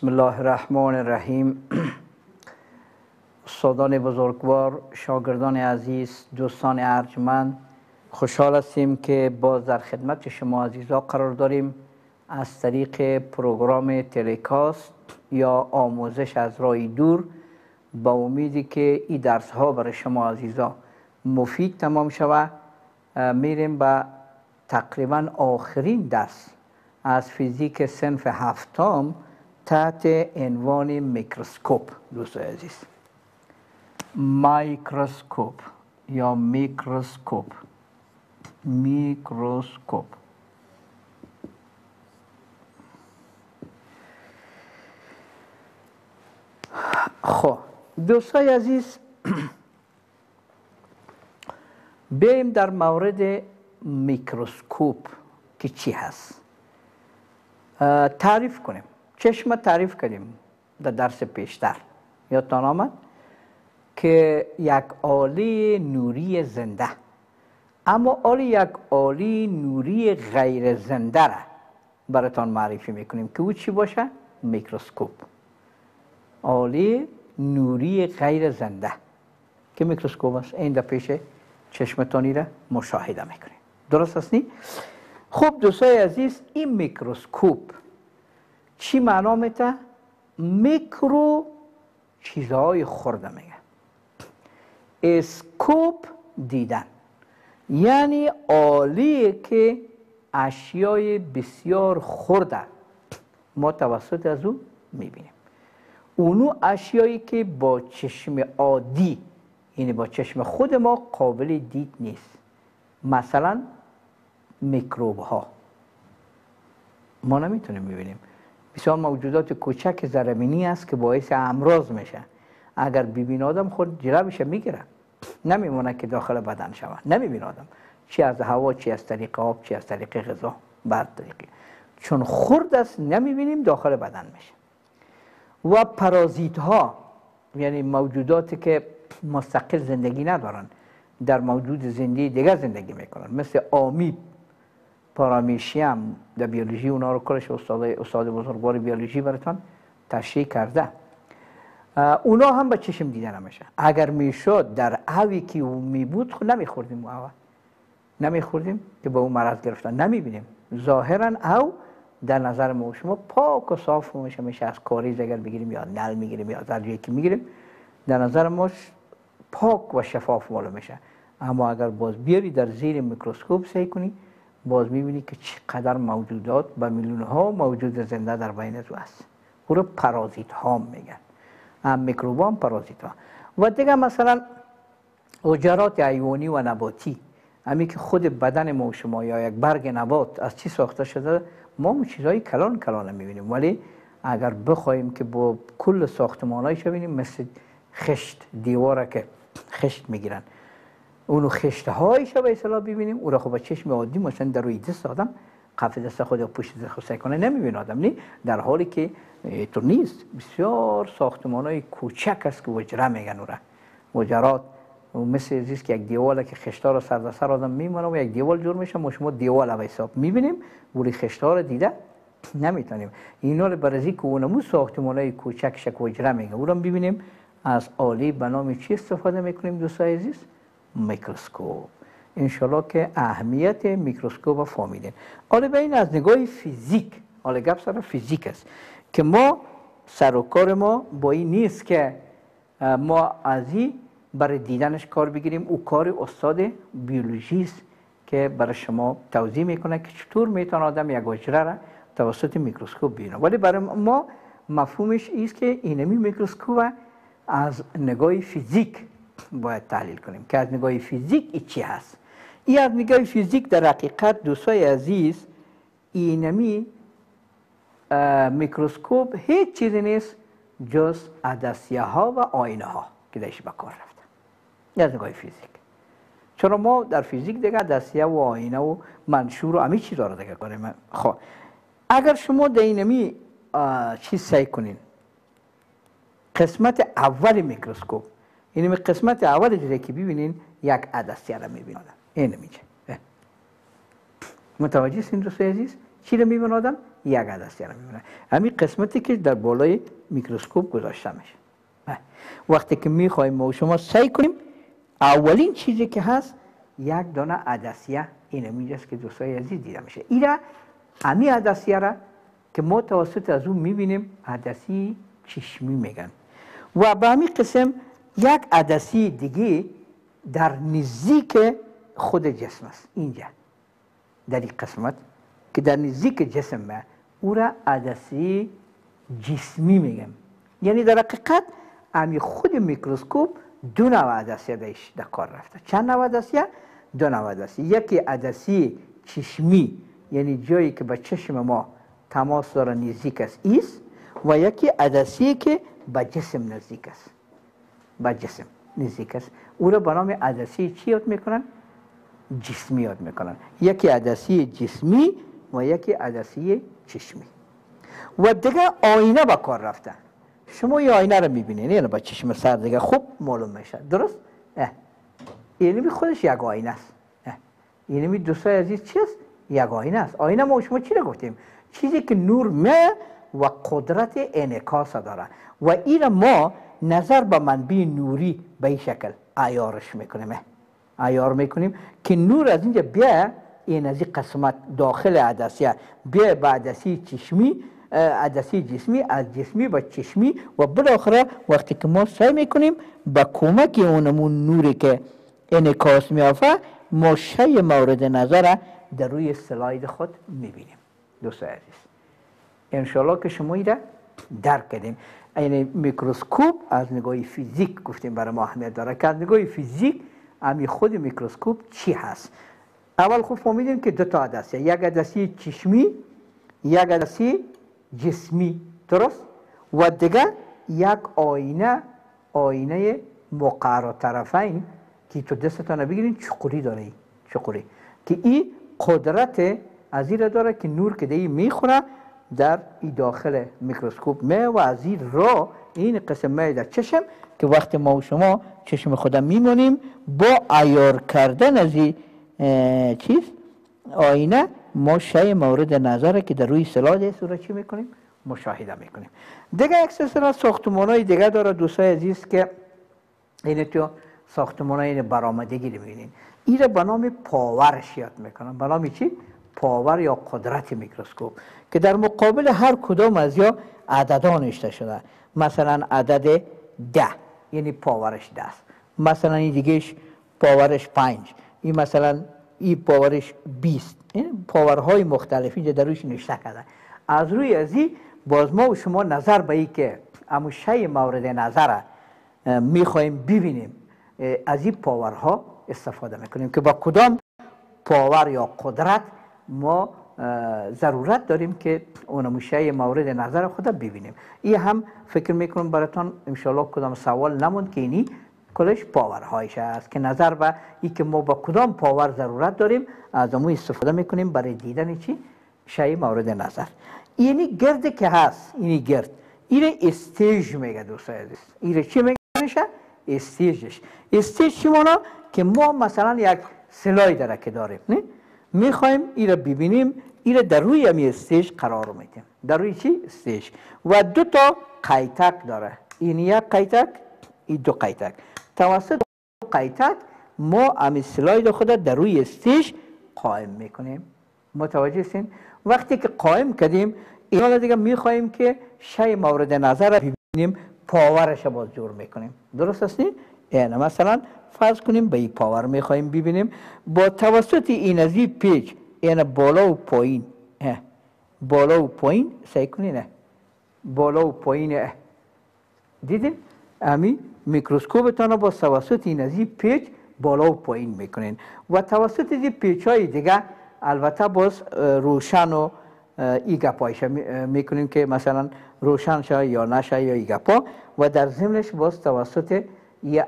بسم الله الرحمن الرحیم استادان بزرگوار شاگردان عزیز دوستان ارجمند خوشحال هستیم که باز در خدمت شما عزیزا قرار داریم از طریق پروگرام تلکاست یا آموزش از رای دور با امیدی که این درس ها برای شما عزیزا مفید تمام شود میریم به تقریبا آخرین درس از فیزیک صنف هفتم تحت عنوان میکروسکوپ. دوستان عزیز. microscope یا میکروسکوپ. میکروسکوپ. خب دوستای عزیز بیایم در مورد میکروسکوپ که چی هست. تعریف کنیم. چشم تعریف کردیم در درس پیشتر. یادتان آمد که یک آله نوری زنده. اما آله یک آله نوری غیر زنده را براتان معرفی می‌کنیم که او چی باشه؟ میکروسکوپ. آله نوری غیر زنده. که میکروسکوپ است. این در پیش چشمتانی را مشاهده می‌کنیم. درست است نی؟ خب دوستای عزیز این میکروسکوپ چی معنا میده؟ میکرو چیزهای خورد ره میگه. اسکوپ دیدن. یعنی آله‌ای که اشیای بسیار خورده ما توسط از او می‌بینیم. اونو اشیایی که با چشم عادی یعنی با چشم خود ما قابل دید نیست. مثلا میکروب ها ما نمی‌تونیم ببینیم. بسیار موجودات کوچک زرمینی است که باعث امراض میشه. اگر ببین آدم خود جرابش می‌گیره نمیمونه که داخل بدن شود. نمیبین آدم. چی از هوا چی از طریق آب چی از طریق غذا. بر طریقی. چون خرد است نمی‌بینیم داخل بدن میشه. و پرازیت ها یعنی موجوداتی که مستقل زندگی ندارن در موجود زنده دیگر زندگی می‌کنن. مثل آمیب. پارامیشی هم در بیولوژی اونا رو کلش استاد, استاد بزرگوار بیولوژی براتان تشریح کرده. اونا هم به چشم دیده نمیشه اگر می‌شد در اوی که او می بود خود نمیخوردیم او. نمیخوردیم که به اون مرض گرفتن. نمی‌بینیم. ظاهرا او در نظر ما شما پاک و صاف میشه میشه از کاریز اگر بگیریم یا نل می‌گیریم یا از که می‌گیریم در نظر ما پاک و شفاف مال میشه. اما اگر باز بیاری در زیر میکروسکوپ سعی کنی باز می‌بینی که چقدر موجودات و میلیون ها موجود زنده در بین از است او رو پرازیت ها میگن. هم میکروب هم پرازیت ها و دیگه مثلا اجرات حیوانی و نباتی. همی که خود بدن ما و شما یا یک برگ نبات از چی ساخته شده؟ ما چیزهای کلان کلان می‌بینیم. ولی اگر بخوایم که با کل ساختمان هایش ببینیم مثل خشت دیواره که خشت می‌گیرن. اونو خشته هایش به اصطلاح ببینیم. او را خب چشم عادی مثلا در روی دست آدم قف دست خود پشت دست کنه نمیبین آدم نی در حالی که تو نیست. بسیار ساختمان های کوچک است که حجره میگن او را. حجرات مثل زیست که یک دیوال که خشتا رو سر سر آدم میمونه و یک دیوال جور میشه ما شما دیوال به حساب می‌بینیم ولی خشتا رو دیده نمی‌تونیم. اینا رو برزی که اونمو ساختمان های کوچک شه که حجره میگه او را ببینیم از آله به نام چی استفاده می‌کنیم دوستای عزیز؟ میکروسکوپ. انشالله که اهمیت میکروسکوپ رو فهمیدین حالا به این از نگاه فیزیک حالا گپ سر فیزیک است که ما سر و کار ما با این نیست که ما از این برای دیدنش کار بگیریم. او کار استاد بیولوژی است که برای شما توضیح می‌کنه که چطور می‌تونه آدم یک حجره را توسط میکروسکوپ ببینه. ولی برای ما مفهومش است که اینمی میکروسکوپ از نگاه فیزیک باید تحلیل کنیم. که از نگاه فیزیک ای چی هست؟ این از نگاه فیزیک در حقیقت دوستای عزیز اینمی میکروسکوپ هیچ چیزی نیست جز عدسیه ها و آینه ها که درش به کار رفته. از نگاه فیزیک. چرا ما در فیزیک دیگه عدسیه و آینه و منشور و همه چیز داره دیگه کنیم؟ خب اگر شما در اینمی چیز سعی کنین قسمت اول میکروسکوپ این قسمت اول جایی که ببینین یک عدسیه را می‌بینن این میشه متوجه این دوست عزیز؟ چی را میبین آدم؟ یک رو می‌بینه. همین قسمتی که در بالای میکروسکوپ گذاشته میشه. وقتی که می‌خوایم ما شما سعی کنیم اولین چیزی که هست یک دانه عدسیه این میجاست که دوستای عزیز دیده میشه. ایره امی عدسیه را که ما توسط از اون می‌بینیم عدسی چشمی میگن. و به همین قسم یک عدسی دیگه در نزدیک خود جسم است. اینجا. در این قسمت که در نزدیک جسم او را عدسی جسمی میگم. یعنی در حقیقت امی خود میکروسکوپ دو نوع عدسیه دیش در کار رفته. چند نوع عدسیه؟ دو نوع عدسیه. یکی عدسی چشمی یعنی جایی که به چشم ما تماس داره نزدیک است ایست و یکی عدسی که به جسم نزدیک است. به جسم نزدیک است او را به نام عدسی چی یاد می‌کنن؟ جسمی یاد می‌کنن. یکی عدسی جسمی و یکی عدسی چشمی. و دیگه آینه به کار رفته. شما یه آینه رو می‌بینید یعنی با چشم سر دیگه خوب معلوم میشه. درست؟ اینمی خودش یک آینه است. اینمی دوستای عزیز چی است؟ یک آینه است. آینه ما شما چی رو گفتیم؟ چیزی که نور می و قدرت انعکاس داره. و این ما نظر به منبع نوری به این شکل ایارش می‌کنیم. ایار می‌کنیم که نور از اینجا بیا این از این قسمت داخل عدسیه بیا به عدسی چشمی عدسی جسمی از جسمی به چشمی و بالاخره وقتی که ما سعی می‌کنیم به کمک اونمون نوری که انعکاس میافه ما شی مورد نظر در روی slide خود می‌بینیم. دوست عزیز انشالله که شما ایره درک کردیم این میکروسکوپ از نگاه فیزیک گفتیم برای ما اهمیت داره. که از نگاه فیزیک امی خود میکروسکوپ چی هست؟ اول خوب فهمیدیم که دو تا عدسه یک عدسی چشمی یک عدسی جسمی. درست؟ و دیگه یک آینه آینه مقر طرفین که تو دستتان بگیرین چقوری داره چقوری؟ که این قدرت از این داره که نور که دی می‌خوره در داخل میکروسکوپ. می و از این را این قسم می در چشم که وقتی ما و شما چشم خودم میمونیم با ایار کردن از این چیز آینه ما شی مورد نظر که در روی slide خود چی می‌کنیم مشاهده می‌کنیم. دیگه سلسله ساختمان های دیگه داره دوستای عزیز که این تو ساختمان های برآمدگی رو می‌بینین. این به نام power ش یاد می‌کنم. به چی؟ power یا قدرت میکروسکوپ. که در مقابل هر کدام از ای عددا نوشته شده. مثلا عدد ده یعنی power ش ده. مثلا این دیگهش پاورش پنج. این مثلا این پاورش بیست. این پاورهای مختلف اینجا در روش نشته کرده. از روی از این باز ما و شما نظر به که امو مورد نظر می‌خوایم ببینیم از این پاورها استفاده می‌کنیم که با کدام پاور یا قدرت ما ضرورت داریم که اون موشه مورد نظر خود ببینیم. این هم فکر می‌کنم براتون انشالله کدام سوال نموند که اینی کلش power هایش است که نظر به ای که ما با کدام power ضرورت داریم از امو استفاده می‌کنیم برای دیدن چی؟ شی مورد نظر. اینی گرد که هست اینی گرد. این stage میگه دوست عزیز. این چی میگه؟ stage ش. stage چی که ما مثلا یک slide ی که داریم نه؟ می‌خوایم این را ببینیم این در روی همی stage قرار میدیم. در روی چی؟ stage. و دو تا قیتک داره. این یک قیتک این دو قیتک توسط قیتک ما همی slide خود در روی stage قائم می‌کنیم. متوجه هستین وقتی که قائم کردیم این دیگه می‌خواهیم که شی مورد نظر ببینیم power ش باز جور می‌کنیم. درست است یعنی مثلا فرض کنیم به این power می‌خوایم ببینیم. با توسط این از این پیچ بالا و پایین بالا و پایین سعی کنین بالا و پایین دیدین امی میکروسکوپتان با توسط این از پیچ بالا و پایین می‌کنین و توسط این پیچ های دیگه البته باز روشن و ای گپایش می‌کنیم که مثلا روشن شه یا نشه یا ای گپا و در ضمنش باز توسط یه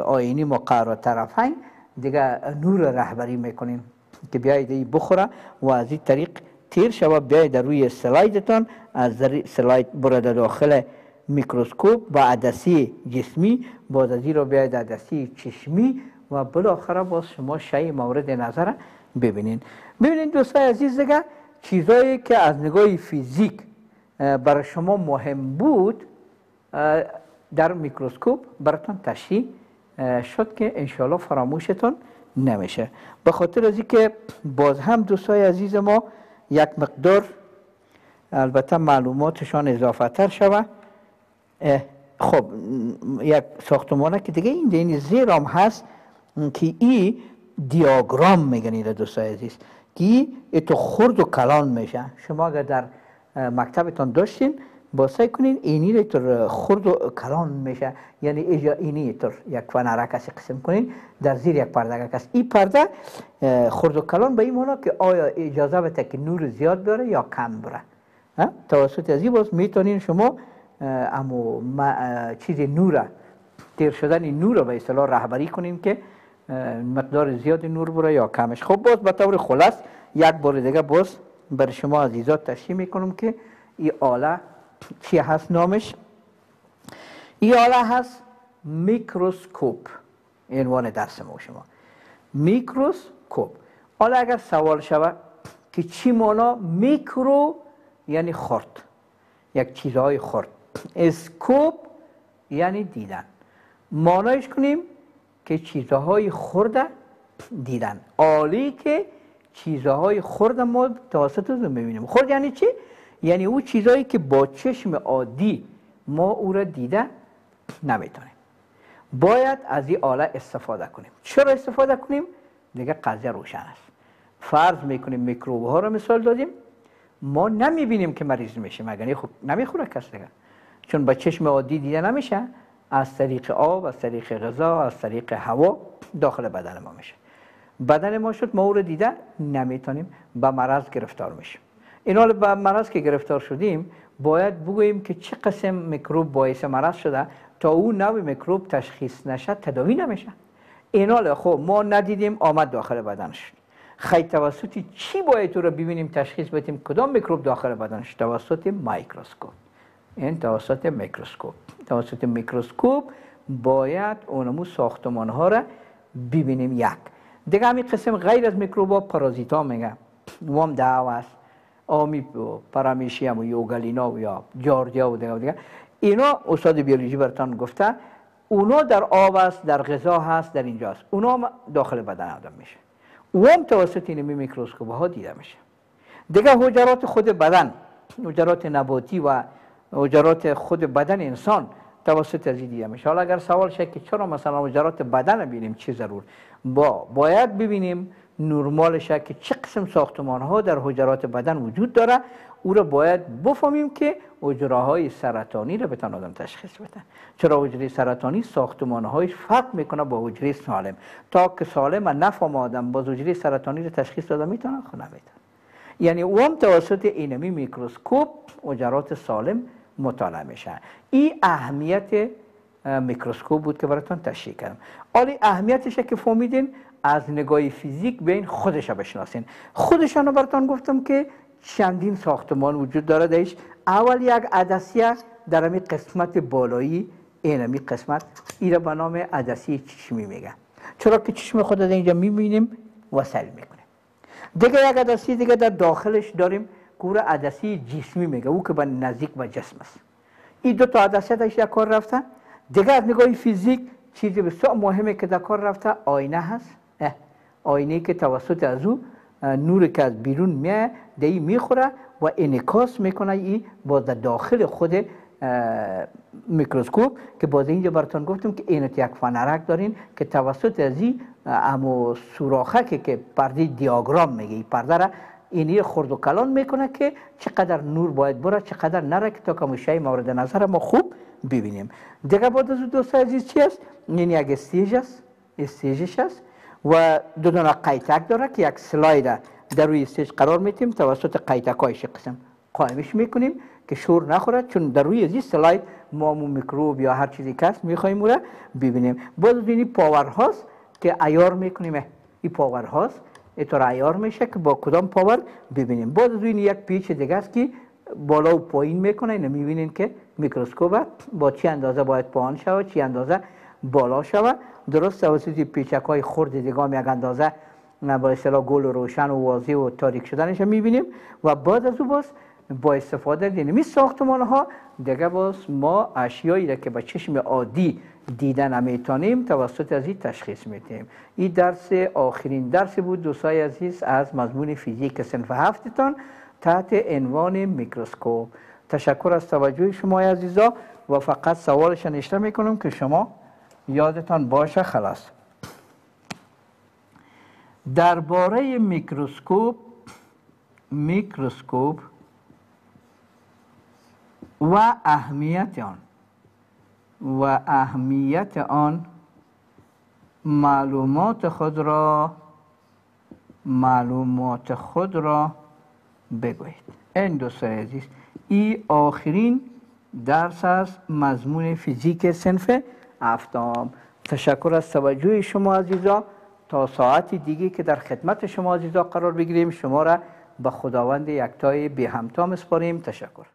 آینی مقرر طرفین دیگه نور رهبری می‌کنیم که بیاید ای بخوره و از این طریق تیر شوه بیاید در روی سلایدتان از سلاید برده داخل میکروسکوپ با عدسی جسمی باز از رو بیاید عدسی چشمی و بالاخره باز شما شای مورد نظر ببینین. ببینین دوستای عزیز دیگه چیزایی که از نگاه فیزیک برای شما مهم بود در میکروسکوپ براتون تشریح شد که انشاءالله فراموشتون نمیشه. به خاطر از که باز هم دوستای عزیز ما یک مقدار البته معلوماتشان اضافه تر شود خب یک ساختمانه که دیگه این دینی زیرام هست که ای دیاگرام میگن این دوستای عزیز. که ای تو خرد و کلان میشه. شما اگر در مکتبتان داشتین باسه کنین اینی تر خرد و کلان میشه. یعنی ایجا اینی تر یک فنره کسی قسم کنین در زیر یک پرده کس این پرده خرد و کلان به این مانا که آیا اجازه بده که نور زیاد بره یا کم بره توسط از این باز می‌تونین شما امو چیز نور تیر شدن نور به اصطلاح رهبری کنیم که مقدار زیاد نور بره یا کمش. خب باز به طور خلاص یک بار دیگه باز بر شما عزیزات تشریح می‌کنم که این آله چی هست نامش؟ این آله هست میکروسکوپ. عنوان درس ما شما. میکروسکوپ. حالا اگر سوال شود که چی معنا میکرو؟ یعنی خورد. یک چیزهای خورد. اسکوپ یعنی دیدن. مانایش کنیم که چیزهای خورده دیدن. عالی که چیزهای خورد ما توسط رو می‌بینیم خورد یعنی چی؟ یعنی او چیزهایی که با چشم عادی ما او را دیده نمی‌تونیم باید از این آله استفاده کنیم. چرا استفاده کنیم؟ دیگه قضیه روشن است. فرض می‌کنیم میکروب ها رو مثال دادیم. ما نمی‌بینیم که مریض میشه. مگر خب نمی‌خوره کس دیگه. چون با چشم عادی دیده نمیشه. از طریق آب از طریق غذا از طریق هوا داخل بدن ما میشه. بدن ما شد ما او رو دیده نمی‌تونیم. به مرض گرفتار میشیم. این حال به مرض که گرفتار شدیم باید بگوییم که چه قسم میکروب باعث مرض شده تا او نوع میکروب تشخیص نشد تداوی نمیشه. این حال خب ما ندیدیم آمد داخل بدنش. خیلی توسط چی باید او رو ببینیم تشخیص بدیم؟ کدام میکروب داخل بدنش؟ توسط میکروسکوپ این توسط میکروسکوپ توسط میکروسکوپ باید اونمو ساختمان ها را ببینیم. یک. دیگه همین قسم غیر از میکروب ها پرازیت ها میگه. وام دعو است. آمی پرامیشیم و یوگلینا و یا جارجیا و دیگه دیگه اینا استاد بیولوژی برتان گفته اونا در آب است در غذا هست در اینجاست اونا داخل بدن آدم میشه وام توسط این میکروسکوپ ها دیده میشه دیگه حجرات خود بدن حجرات نباتی و حجرات خود بدن انسان توسط از دیده میشه حالا اگر سوال شد که چرا مثلا حجرات بدن ببینیم چه ضرور با باید ببینیم نرمالش که چه قسم ساختمان ها در حجرات بدن وجود داره او را باید بفهمیم که حجره های سرطانی را بتان آدم تشخیص بدن. چرا حجره سرطانی ساختمان هایش فرق می‌کنه با حجره سالم؟ تا که سالم نفهم آدم با حجره سرطانی را تشخیص داده می‌تونه خب نمی‌تونه یعنی هم توسط اینمی میکروسکوپ حجرات سالم مطالعه میشه. این اهمیت میکروسکوپ بود که براتون تشریح کردم. حالی اهمیتش که فهمیدین از نگاه فیزیک بین خودش بشناسین. خودشان رو براتون گفتم که چندین ساختمان وجود داره. دیش اول یک عدسیه در همین قسمت بالایی این همین قسمت این به نام عدسی چشمی میگن. چرا که چشم خود در اینجا می‌بینیم؟ وصل می‌کنیم دیگه یک عدسی دیگه در داخلش داریم او ره عدسی جسمی میگه. او که به نزدیک به جسم است. این دو تا داشت یک کار رفتن. دیگه از نگاه فیزیک چیزی بسیار مهمه که در کار رفته آینه هست. آینه که توسط از او نور که از بیرون میه دی می‌خوره و انعکاس می‌کنه ای با در داخل خود میکروسکوپ که باز اینجا براتون گفتم که این یک فنرک دارین که توسط از این امو سوراخه که, که پرده دیافراگم میگه پرده را اینی خرد و کلان می‌کنه که چقدر نور باید بره چقدر نره که تا که مورد نظر ما خوب ببینیم. دیگه بعد از دوست عزیز چی است؟ این یک stage است. stage ش است. و دو دونه قیتک داره که یک slide در روی stage قرار میتیم توسط قیتک های قسم قائمش می‌کنیم که شور نخورد چون در روی این slide ما میکروب یا هر چیزی که هست می‌خوایم را ببینیم. باز این power هاست که عیار می‌کنیم. این power هاست اینطور عیار میشه که با کدام power ببینیم. باز این یک پیچ دیگه است که بالا و پایین می‌کنه. اینو می‌بینین که میکروسکوپ با چی اندازه باید پایین شود؟ چی اندازه بالا شود. درست توسط پیچک های خرد دیگه هم یک اندازه با اصطلاح گل و روشن و واضح و تاریک شدنش می‌بینیم و بعد از او باز با استفاده دینمی ساختمان ها دیگه باز ما اشیایی را که با چشم عادی دیدن نمی‌تونیم توسط از این تشخیص میدیم. این درس آخرین درس بود. دوستای عزیز از مضمون فیزیک صنف هفتتان تحت عنوان میکروسکوپ. تشکر از توجه شما عزیزا و فقط سوالش نوشته می‌کنم که شما یادتان باشه خلاص. درباره میکروسکوپ میکروسکوپ و اهمیت آن و اهمیت آن معلومات خود را معلومات خود را بگویید. این دوستان عزیز این آخرین درس از مضمون فیزیک سنف هفتم. تشکر از توجه شما عزیزا. تا ساعت دیگه که در خدمت شما عزیزا قرار بگیریم شما را به خداوند یکتای بی همتا مسپاریم تشکر.